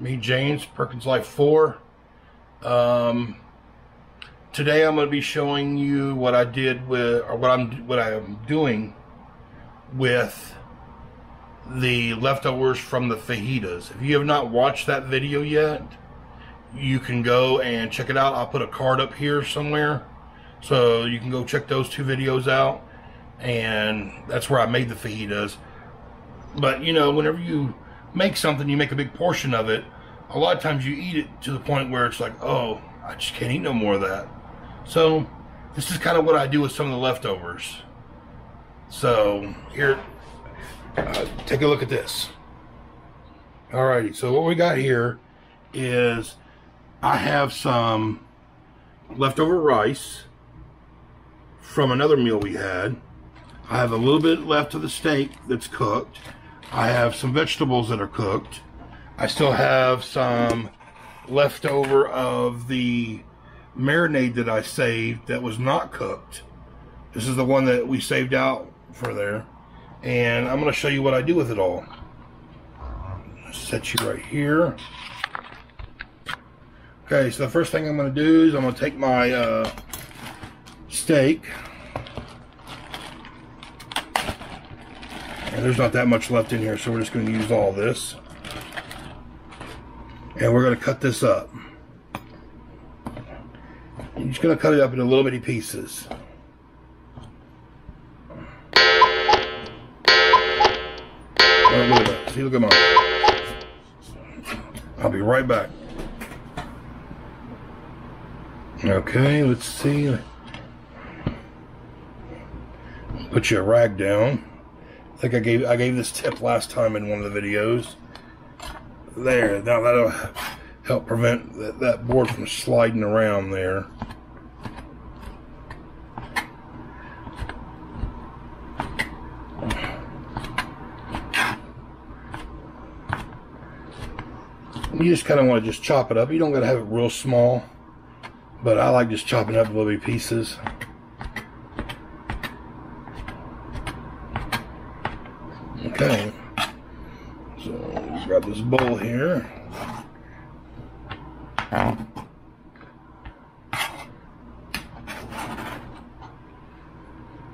me James, Perkins Life 4. Um, today I'm going to be showing you what I did with, or what I'm, what I am doing with the leftovers from the fajitas. If you have not watched that video yet, you can go and check it out. I'll put a card up here somewhere. So you can go check those two videos out. And that's where I made the fajitas. But, you know, whenever you make something, you make a big portion of it, a lot of times you eat it to the point where it's like, oh, I just can't eat no more of that. So this is kind of what I do with some of the leftovers. So here, uh, take a look at this. Alrighty, so what we got here is I have some leftover rice from another meal we had. I have a little bit left of the steak that's cooked. I have some vegetables that are cooked. I still have some leftover of the marinade that I saved that was not cooked. This is the one that we saved out for there. And I'm going to show you what I do with it all. Set you right here. Okay, so the first thing I'm going to do is I'm going to take my uh, steak. And there's not that much left in here, so we're just going to use all this. And we're going to cut this up. I'm just going to cut it up into little bitty pieces. Oh, look at that. See, look at mine. I'll be right back. Okay, let's see. Put your rag down. I think I gave I gave this tip last time in one of the videos. There, now that'll help prevent that, that board from sliding around there. You just kind of want to just chop it up. You don't got to have it real small, but I like just chopping up little pieces. Okay, so grab this bowl here.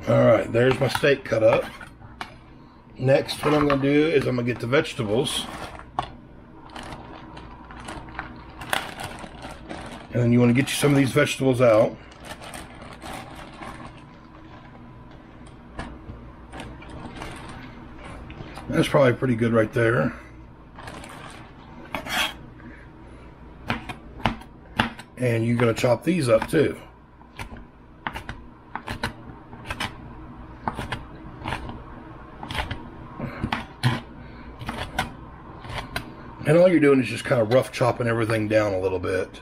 All right, there's my steak cut up. Next, what I'm to do is I'm to get the vegetables. And then you want to get you some of these vegetables out. That's probably pretty good right there. And you're going to chop these up too. And all you're doing is just kind of rough chopping everything down a little bit.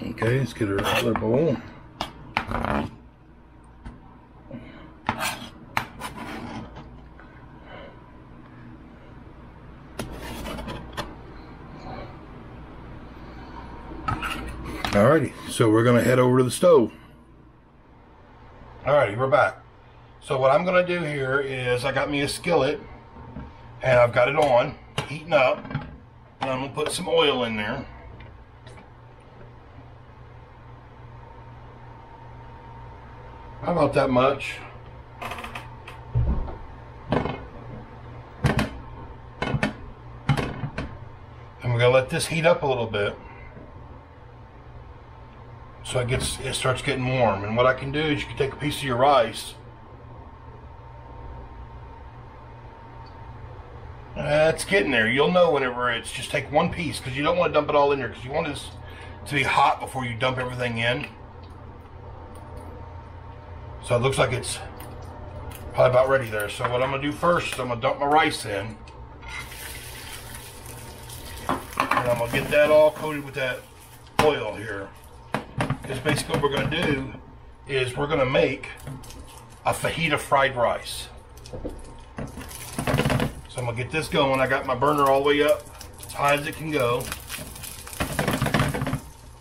Okay, let's get her another bowl. Alrighty, so we're going to head over to the stove. Alrighty, we're back. So what I'm going to do here is I got me a skillet and I've got it on, heating up. And I'm going to put some oil in there. How about that much? And we're going to let this heat up a little bit so it gets it starts getting warm. And what I can do is you can take a piece of your rice. Uh, it's getting there. You'll know whenever it's just take one piece because you don't want to dump it all in there because you want this to be hot before you dump everything in. So it looks like it's probably about ready there. So what I'm gonna do first, I'm gonna dump my rice in. And I'm gonna get that all coated with that oil here. Because basically what we're going to do is we're going to make a fajita fried rice. So I'm going to get this going. I got my burner all the way up as high as it can go.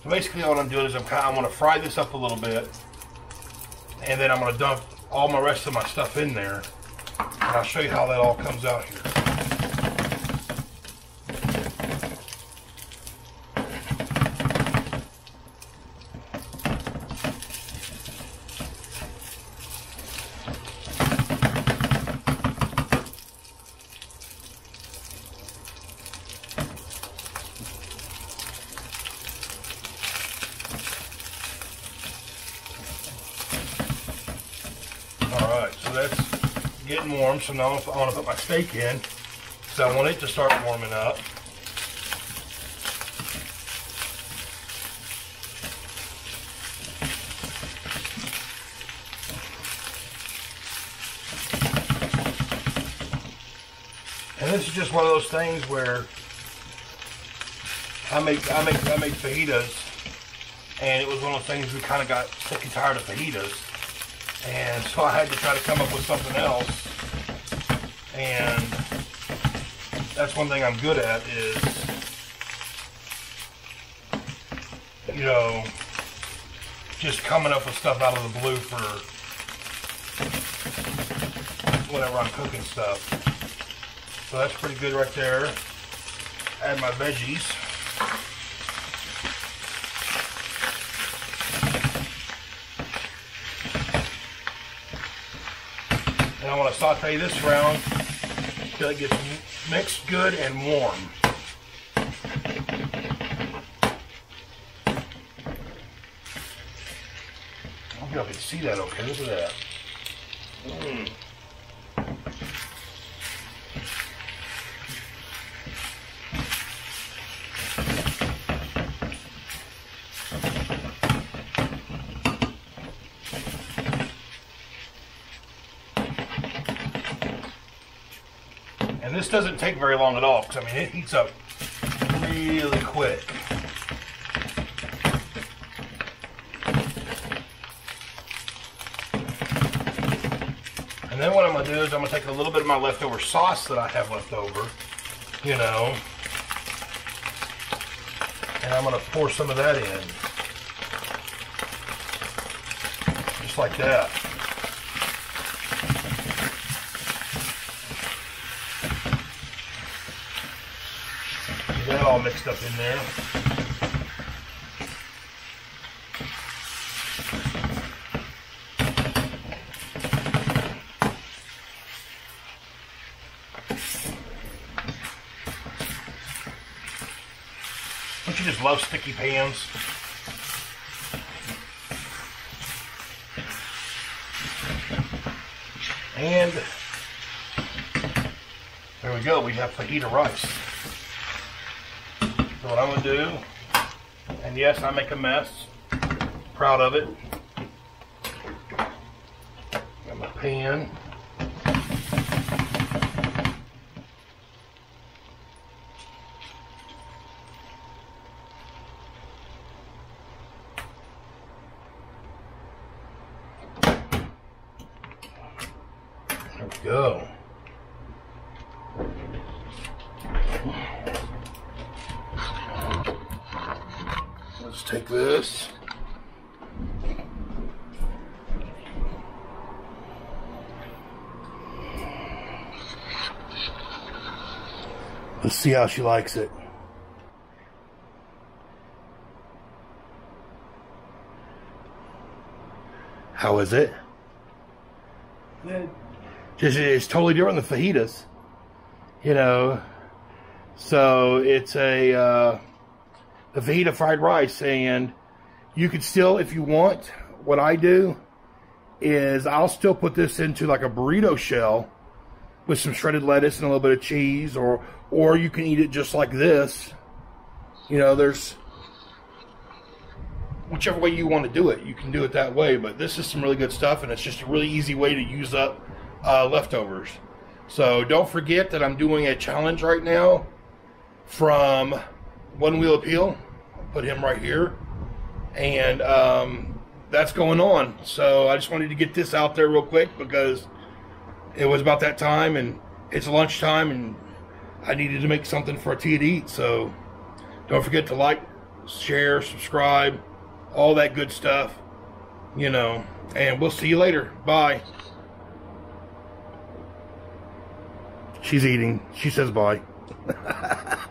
So basically what I'm doing is I'm kind of, I want to fry this up a little bit. And then I'm going to dump all my rest of my stuff in there. And I'll show you how that all comes out here. Alright, so that's getting warm, so now I want to put my steak in. So I want it to start warming up. And this is just one of those things where I make I make I make fajitas and it was one of those things we kind of got sick and tired of fajitas and so I had to try to come up with something else. And that's one thing I'm good at is you know just coming up with stuff out of the blue for whenever I'm cooking stuff. So that's pretty good right there. Add my veggies I want to saute this around until it gets mixed good and warm. I hope y'all can see that okay. Look at that. Mm. And this doesn't take very long at all, because I mean, it heats up really quick. And then what I'm to do is I'm to take a little bit of my leftover sauce that I have left over, you know, and I'm going to pour some of that in. Just like that. Get that all mixed up in there. Don't you just love sticky pans? And there we go, we have fajita rice. So what I'm gonna do, and yes, I make a mess, proud of it. Got my pan. Go. Let's take this. Let's see how she likes it. How is it? Good. Just it's totally different than fajitas, you know. So it's a uh, a fajita fried rice, and you could still, if you want, what I do is I'll still put this into like a burrito shell with some shredded lettuce and a little bit of cheese, or or you can eat it just like this. You know, there's whichever way you want to do it, you can do it that way. But this is some really good stuff, and it's just a really easy way to use up uh, leftovers. So don't forget that I'm doing a challenge right now from One Wheel Appeal. Put him right here, and um, that's going on. So I just wanted to get this out there real quick because it was about that time, and it's lunchtime, and I needed to make something for Tia to eat. So don't forget to like, share, subscribe, all that good stuff. You know, and we'll see you later. Bye. She's eating. She says bye.